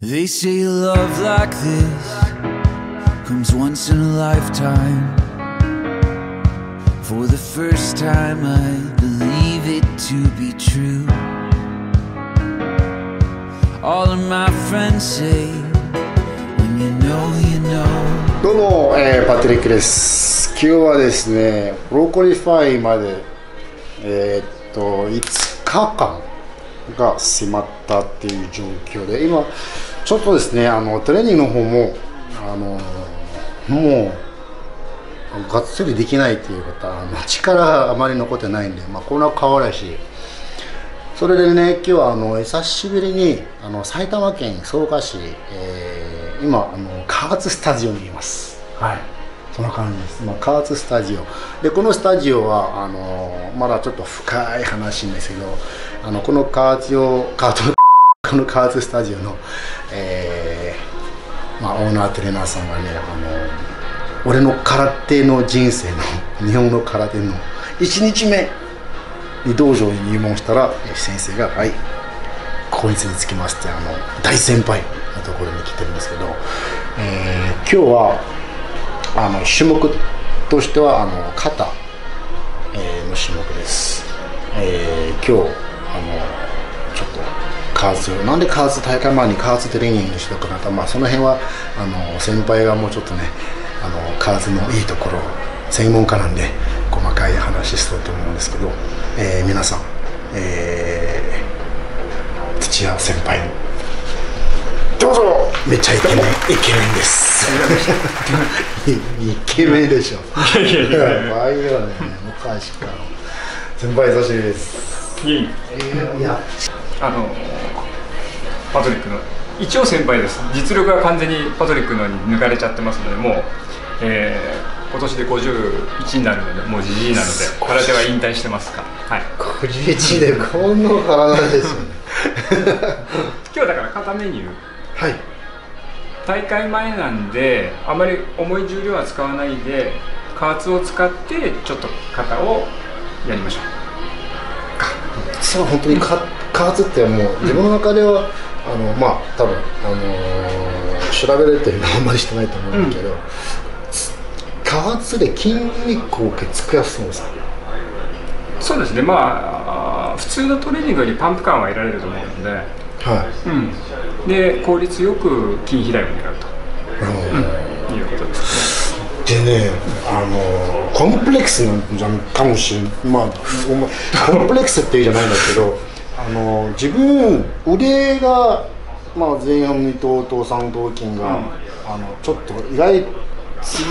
They say love like this comes once in a lifetime. For the first time, I believe it to be true. All of my friends say, when you know, you know. どうも、えーパトリックです今日はですねプロコリファイまでえーっと5日間が迫ったっていう状況で今 ちょっとですねあのトレーニングの方もあのもうがっつりできないっていう方あの力があまり残ってないんで、まあ、こんな変わらしそれでね今日はあの久しぶりにあの埼玉県草加市、えー今あの加圧スタジオにいます。はい。そんな感じです、まあ、加圧スタジオ。でこのスタジオはあのまだちょっと深い話ですけどあのこの加圧用加圧この加圧スタジオの、えーまあ、オーナートレーナーさんがねあの俺の空手の人生の日本の空手の1日目に道場に入門したら先生が「はいここについてつきます」ってあの大先輩のところに来てるんですけど、えー今日はあの種目としてはあの肩、えーの種目です、えー今日あの加圧なんで加圧大会前に加圧トレーニングしたかなと、まあ、その辺はあの先輩がもうちょっとねあの加圧のいいところ専門家なんで細かい話すると思うんですけど、えー皆さん、えー土屋先輩。どうぞ。めっちゃイケメンイケメンです。イケメン。でしょ。いやいやいいよね。昔から。先輩久しぶりです。いえい。ええーいやあのパトリックの一応先輩です。実力が完全にパトリックのに抜かれちゃってますのでもう、えー今年で51になるのでもうじじいなので空手は引退してますか。らはい。51で こんな体ですよね。今日だから肩メニュー。はい。大会前なんであまり重い重量は使わないで加圧を使ってちょっと肩をやりましょう。そう本当にか加圧ってもう自分の中では、あのまあ多分あのー調べるっていうのはあんまりしてないと思うんだけど、加圧で筋肉をつくやすそうですか？そうですね。まあ普通のトレーニングよりパンプ感は得られると思うので。はい。うん、で効率よく筋肥大を狙うなるほど、ということですね。でね、あのコンプレックスなんじゃんかもしれんまあコンプレックスっていうじゃないんだけどあの自分腕が、まあ、前半二頭と三頭筋が、あのちょっと意外す。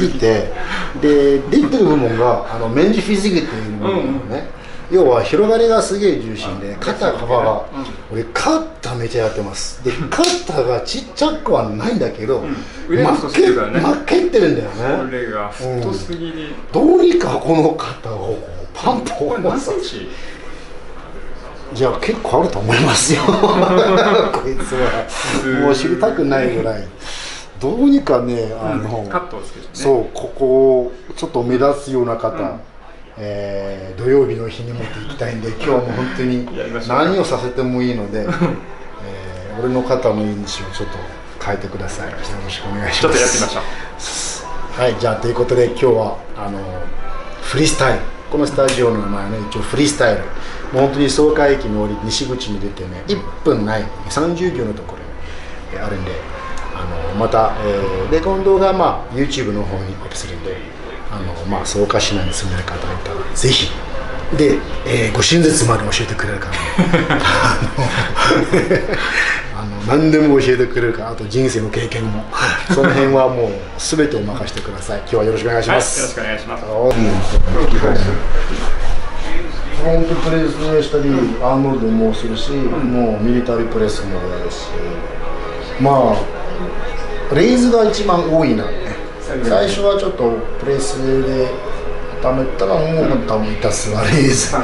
ぎてで出てる部分があのメンジフィジックっていう部分なのね、要は広がりがすげえ重心で肩幅が、俺肩めちゃやってます。で肩がちっちゃくはないんだけど、腕が太すぎるからね。負け負けてるんだよね。これが太すぎに、どうにかこの肩をパンとこれ何センチじゃあ結構あると思いますよ。こいつは。もう知りたくないぐらい。どうにかねあの、カットをつけてね。そうここをちょっと目立つような方、えー土曜日の日に持っていきたいんで今日はもう本当に何をさせてもいいので、えー俺の肩のインチをちょっと変えてください。よろしくお願いします。ちょっとやってみましょう。はい、じゃあということで今日はあのフリースタイル。このスタジオの名前はね一応フリースタイルもう本当に草加駅の降り西口に出てね1分ない30秒のところにえーあるんであのまた、えーでこの動画は、まあ、YouTube の方にアップするんであの、まあ、草加市内に住んでる方がいたらぜひ。で、えーご親切まで教えてくれるから、ね、あの何でも教えてくれるからあと人生の経験も。その辺はもう全てを任せてください。今日はよろしくお願いしはい、よろます、しくお願いします。ントプレスしたりアーノルドもするし、もうミリタリープレスもやるし。まあレイズが一番多いな。ね最初はちょっとプレスで固めたらもう多分ひたすらレイズ。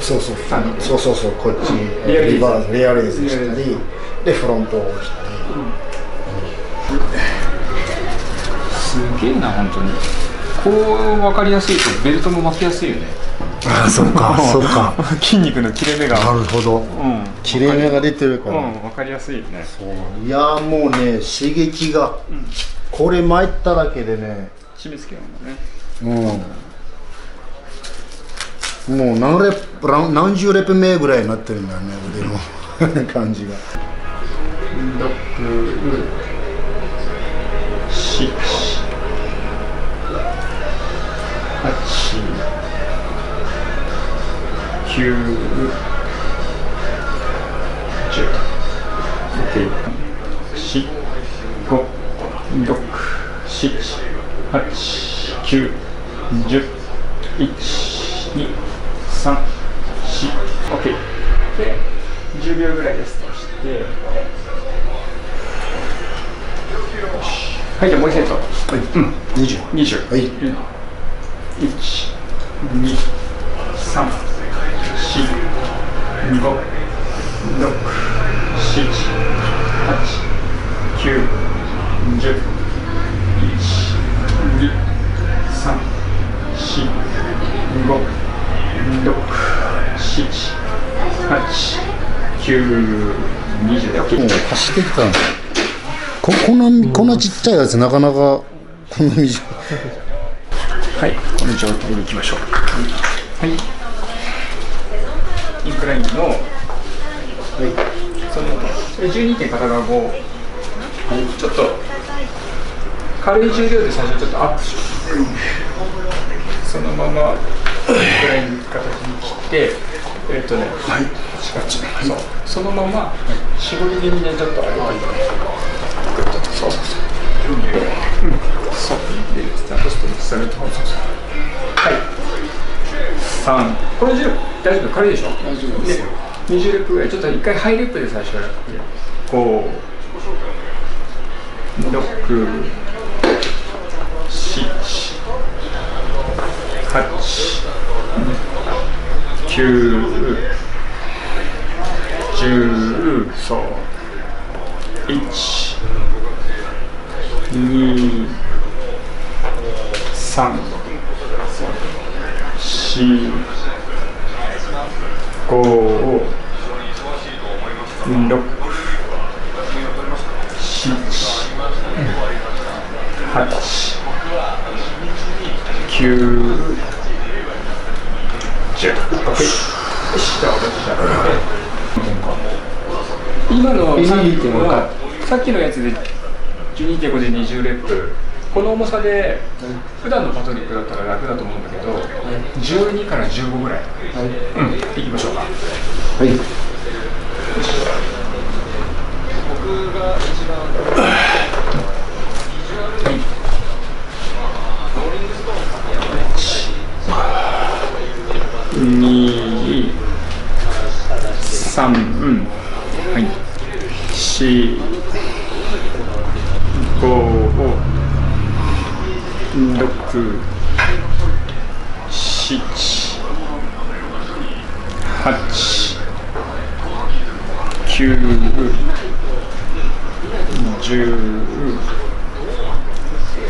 そうそう。そうそうそう。こっちリバースレアレイズしたりでフロントをしたり、すげえな、本当に。こう分かりやすいとベルトも巻きやすいよね。あそっかそっか。筋肉の切れ目が。なるほど。うん。切れ目が出てるから、うん分かりやすいよね。そう。いやもうね刺激が、これ巻いただけでね。締め付けるのね。うん。もう何レプ何何十レプ目ぐらいになってるんだよね腕の。感じが9 10 OK 4 5 6 7 8 9 10 1 2 3 4 OK で10秒ぐらいですとしてはいじゃあもう一セットはいうん2020はい1 2 3もう走ってきたんここんなこんなちっちゃいやつなかなかこんな短いはい、この状態でいきましょう。はい。インクラインの、その、それ12点片側5、ちょっと、軽い重量で最初ちょっとアップします。そのまま、インクライン形に切って、えっ、とね、はい、そう、そのまま、絞り気味でちょっと上げていく。そうそうそう。そう。で、スタートストレッチされると。そうそう。はい。三。これ重力大丈夫？軽いでしょ？大丈夫です。二十レップぐらい。ちょっと一回ハイレップで最初やる。五。六。七。八。九。十。そう。一。二。三。五。六。七。八。九。十。OK。よし、じゃあ、私じゃあ。今のさっきのはさっきのやつで12.5で20レップこの重さで普段のパトリックだったら楽だと思うんだけど、12から15ぐらい、うん、いきましょうか。はい二三うんはい四五六七八九十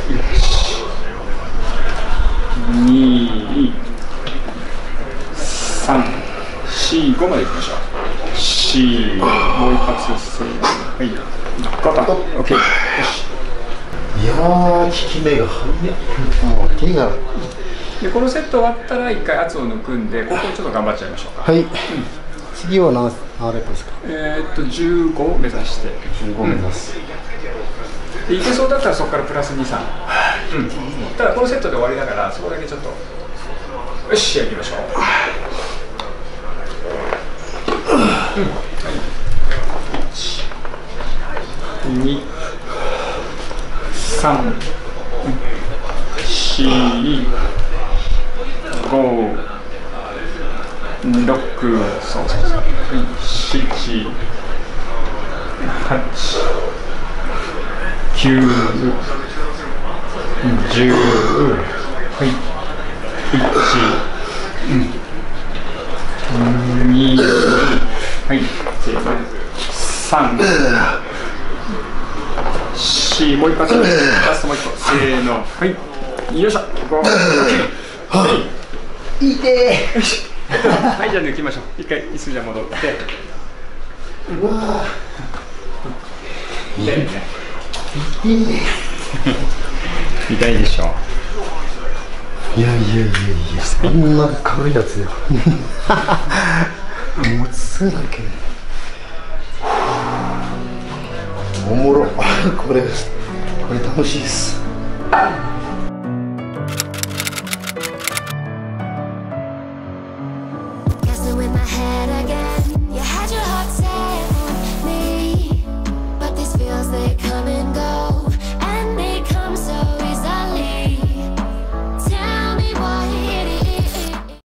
一二三四五までいきましょう。四もう一発せーのはい。肩 OK よしいやー効き目が早い。もう手がでこのセット終わったら一回圧を抜くんでここちょっと頑張っちゃいましょうか。はい。次は何何レップですか？えーっと15を目指して。15目指す、でいけそうだったらそこからプラス23うん。ただこのセットで終わりだからそこだけちょっとよしやりましょう。うん。はい。1 2三、四、五、六、そう、七、八、九、十、はい、一、うん、二、はい、三。ーの3 4もう一発。ラストもう一個。せーの。はい。よいしょ。5はい。い。てはいじゃあ抜きましょう。一回椅子じゃ戻って。うわ痛い痛いでしょ。いやいやいやいや。そんな軽いやつよもうつだけおもろ。これこれ楽しいです。